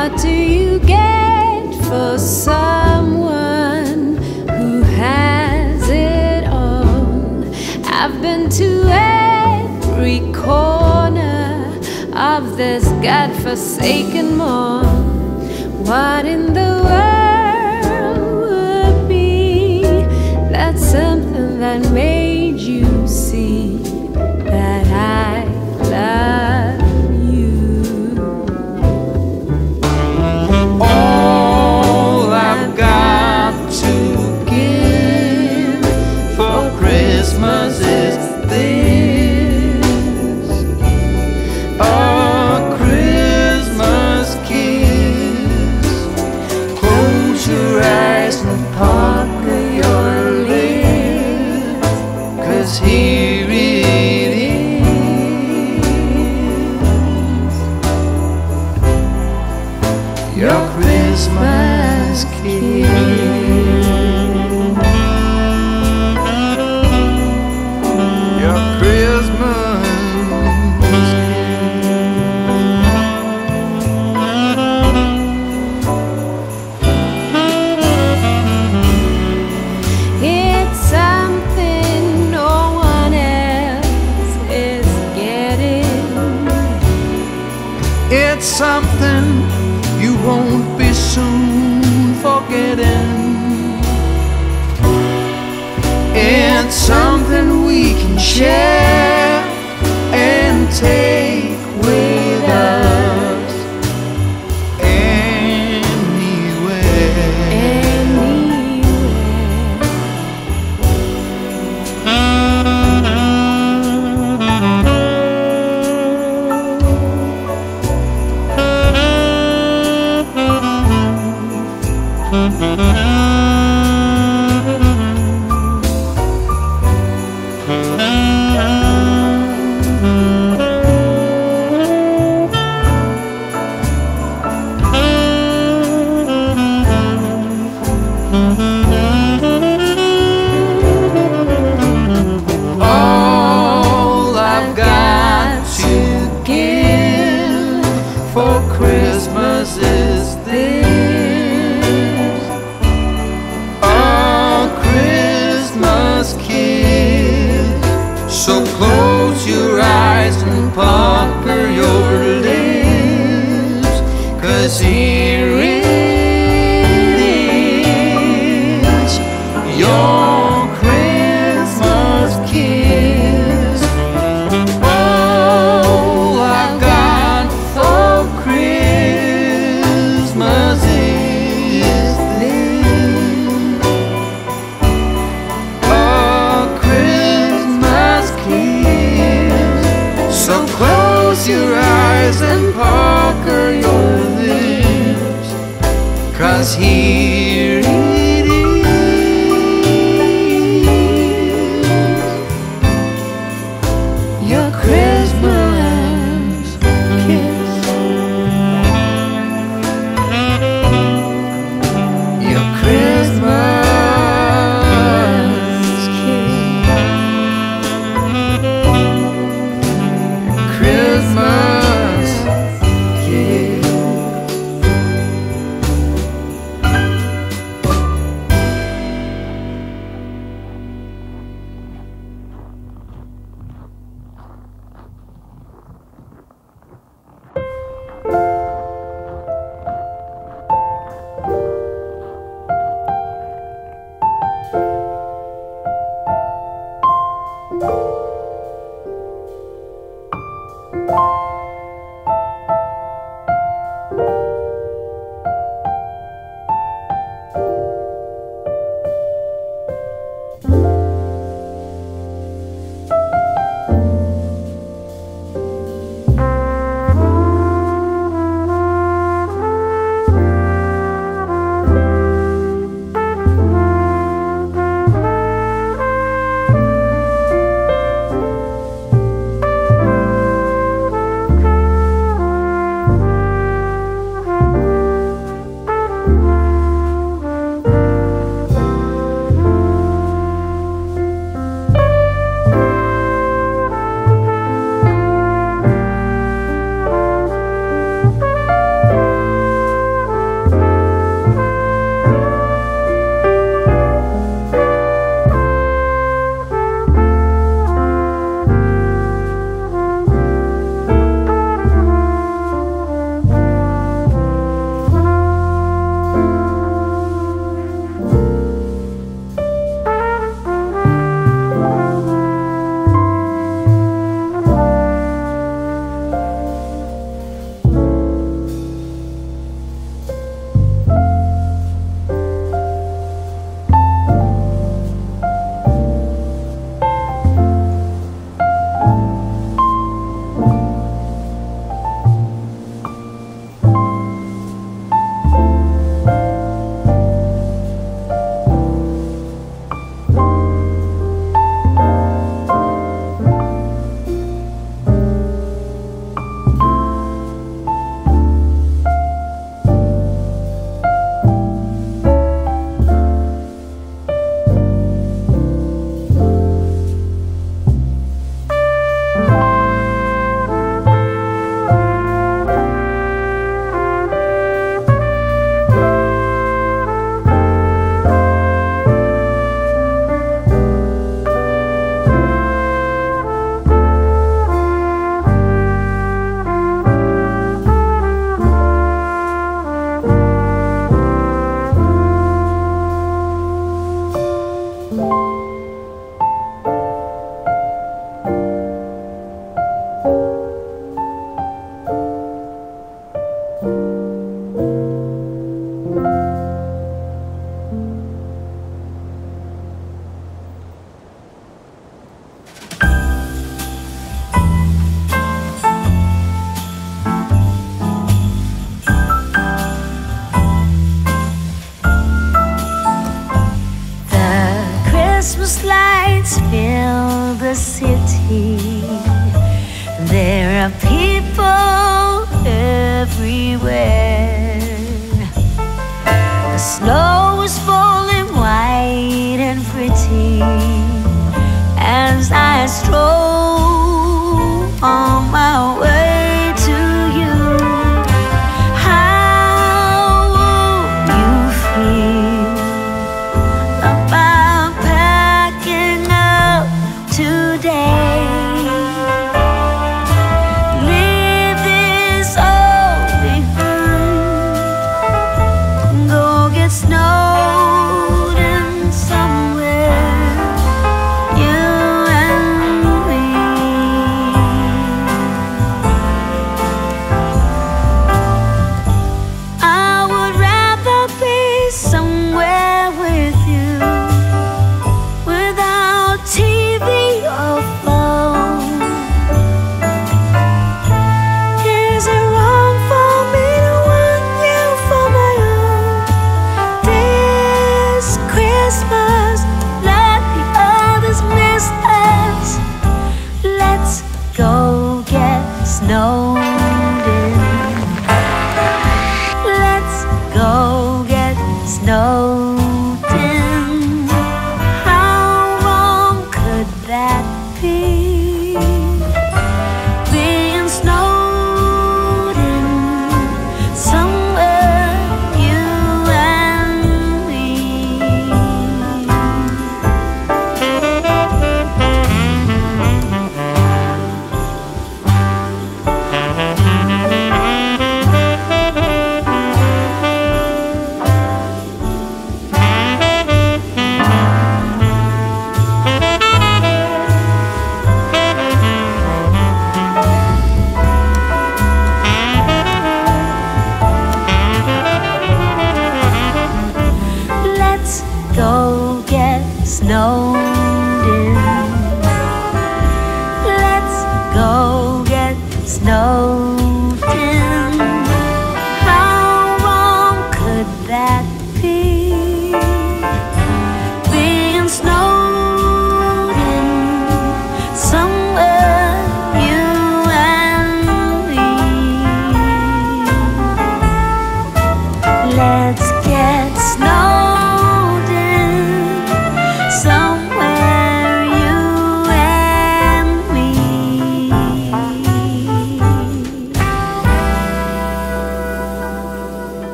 What do you get for someone who has it all? I've been to every corner of this godforsaken mall. What in the world would be that something that made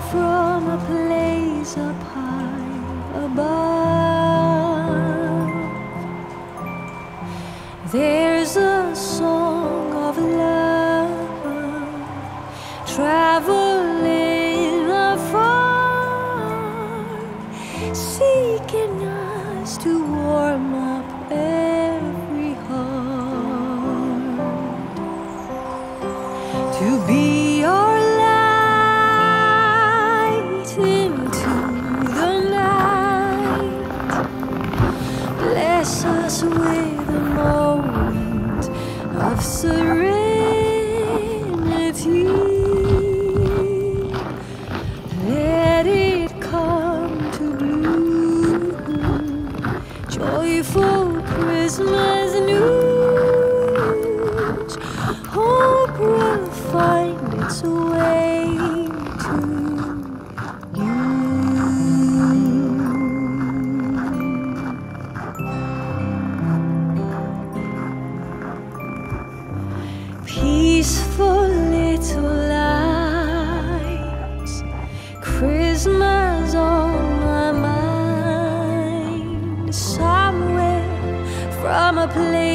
from a place up high above. There little lights. Christmas on my mind, somewhere from a place.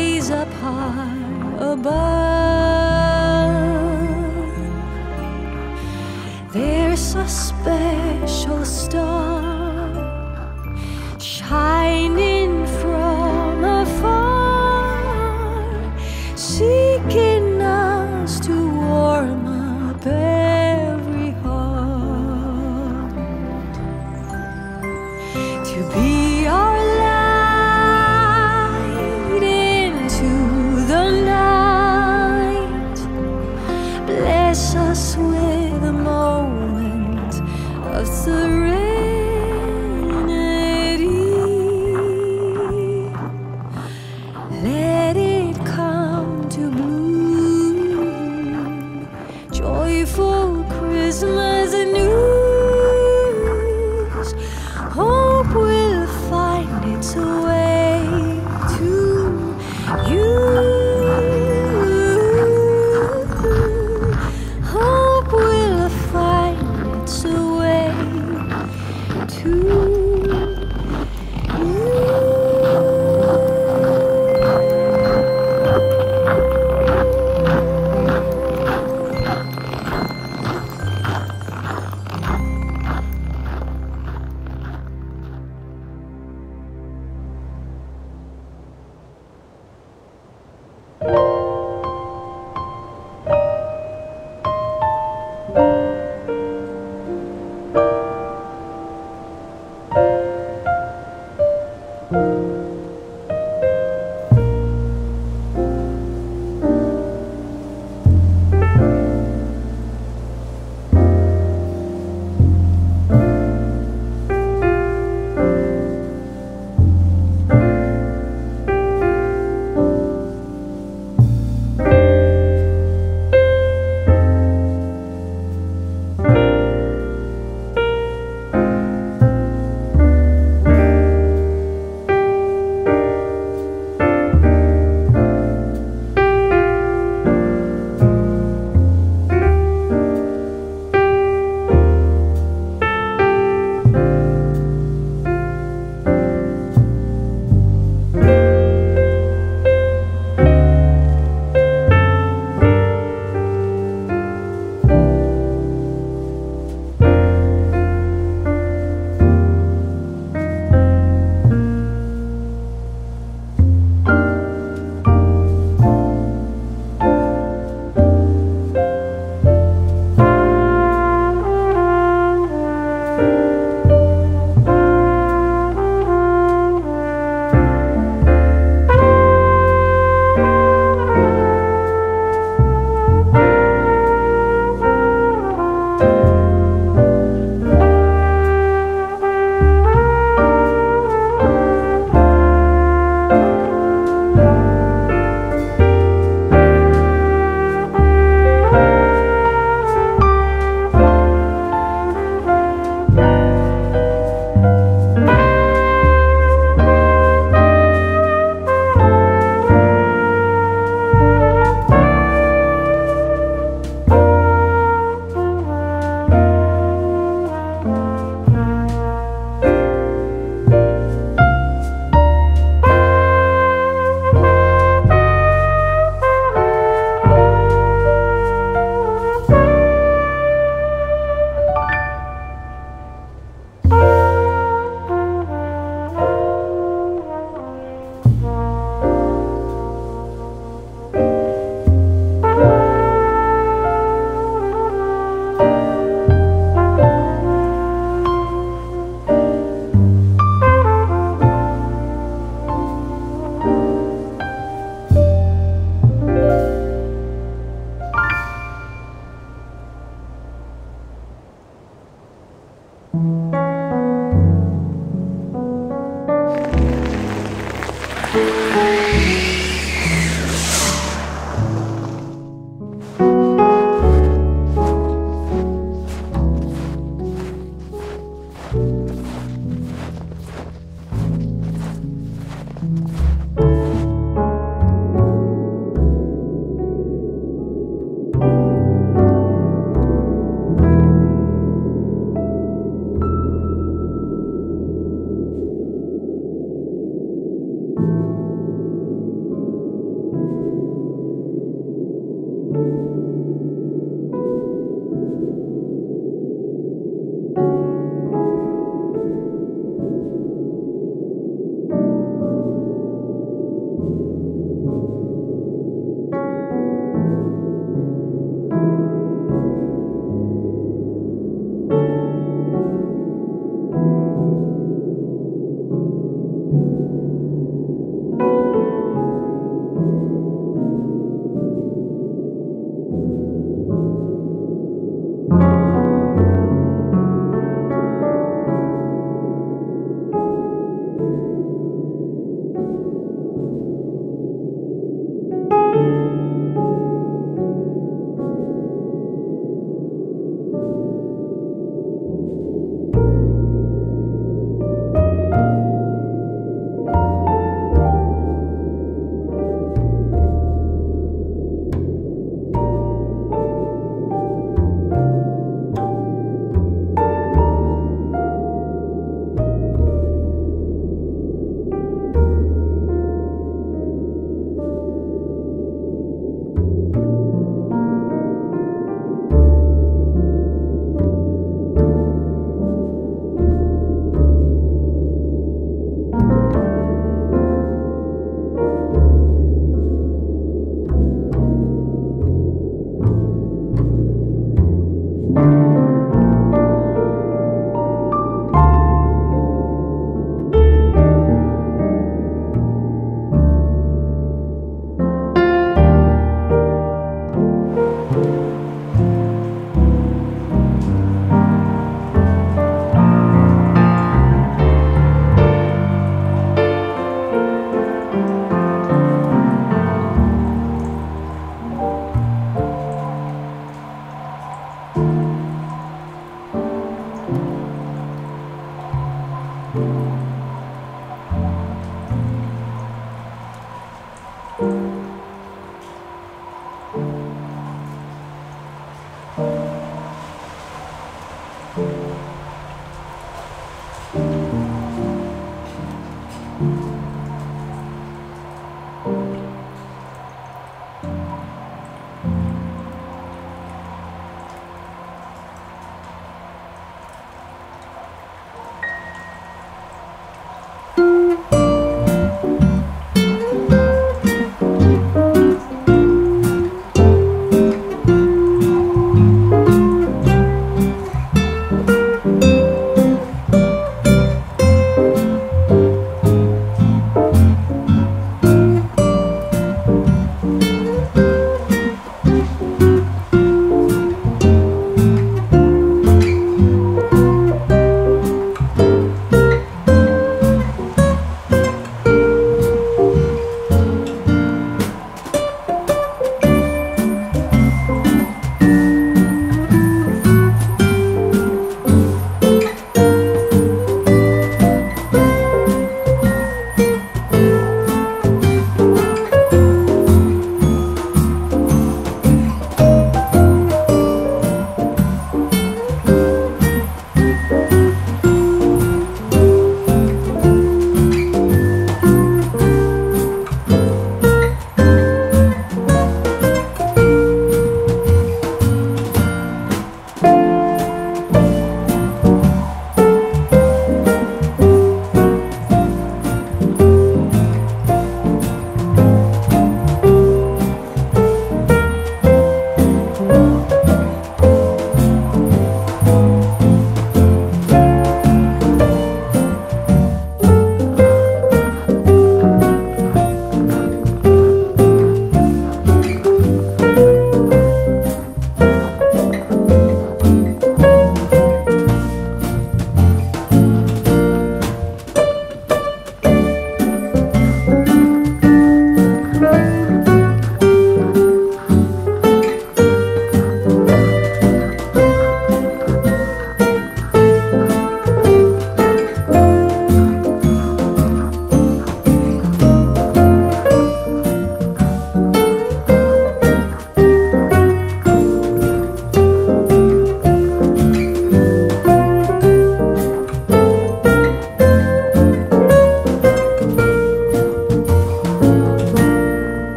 hope will find its own.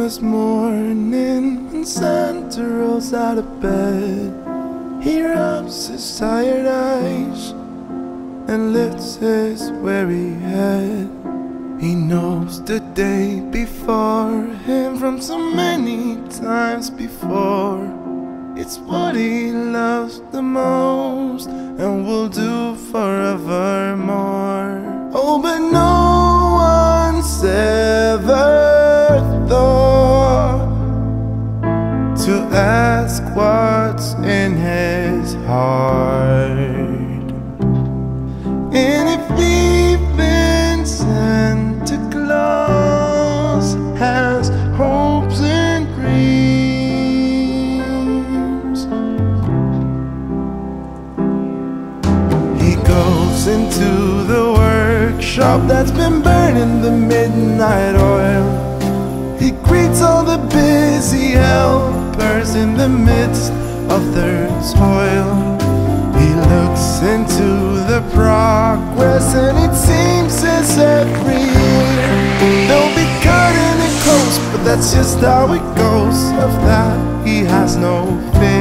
Christmas morning when Santa rolls out of bed. He rubs his tired eyes and lifts his weary head. He knows the day before him from so many times before. It's what he loves the most and will do forevermore. That's been burning the midnight oil. He greets all the busy helpers in the midst of their toil. He looks into the progress, and it seems as every year they'll be cutting it close, but that's just how it goes. Of that, he has no fear.